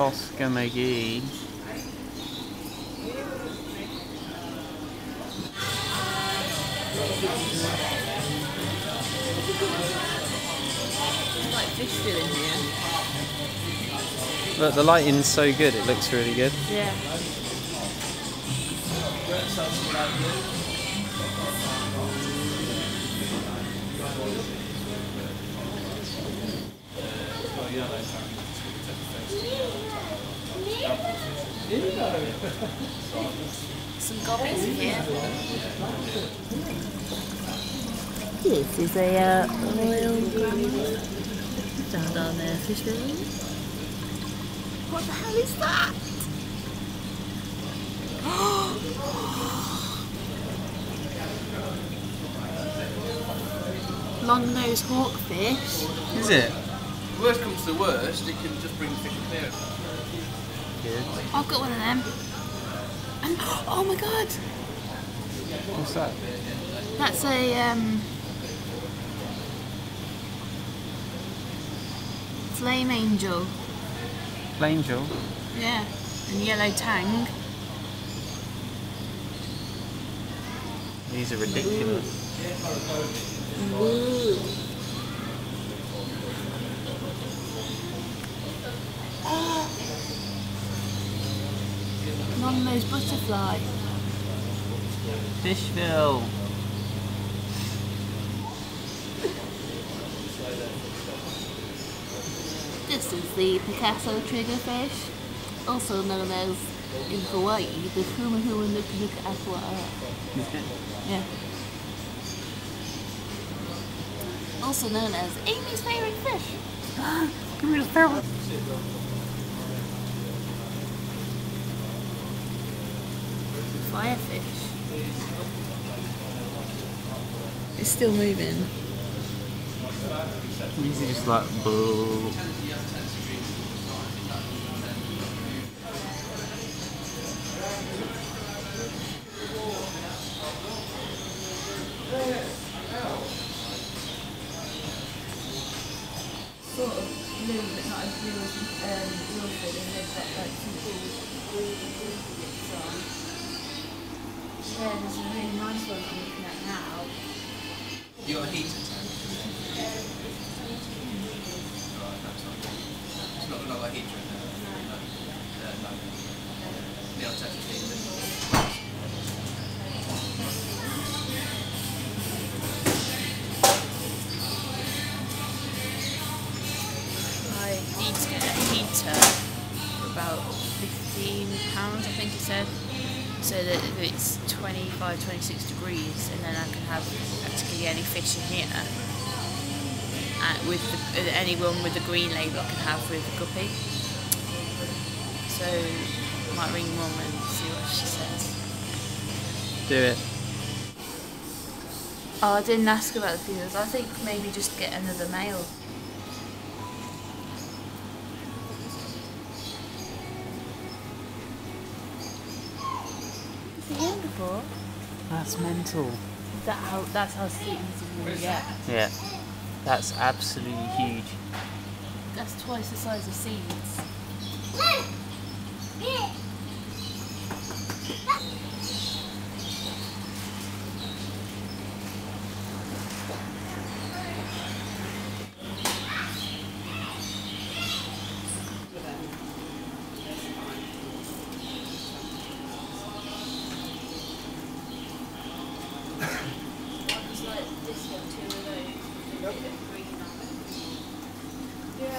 Oscar McGee. like fish still in here. Look, the lighting's so good, it looks really good. Yeah. Some gobies here. This is a uh, royal down down there fish. What the hell is that? Long nose hawkfish. Is it? Worst comes to worst, it can just bring fish up Good. I've got one of them. And oh my god, What's that? that's a um, flame angel. Flame angel. Yeah, and yellow tang. These are ridiculous. Nose butterfly. Fishville. This is the Picasso triggerfish, also known as in Hawaii the Humuhumunukunukuapua'a. Yeah. Also known as Amy's favorite fish. Give me the favorite. Firefish. It's still moving. These are just like bull. Sort of blue, but not as blue as um, Wilfred, and they've got like some cool green bits on. Yeah, there's a really nice one I'm looking at now. You got a heater tank? It's not, not got a heater in there? No. Uh, no. The old touch heater. I need to get a heater for about fifteen pounds, I think he said. So that if it's 25, 26 degrees, and then I can have practically any fish in here. And with the, uh, anyone with the green label, I can have with the guppy. So I might ring mum and see what she says. Do it. Oh, I didn't ask about the females. I think maybe just get another male. Before? That's mental. Is that how? That's how sweet he's going to get. Yeah. That's absolutely huge. That's twice the size of seeds. Yeah,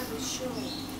for sure.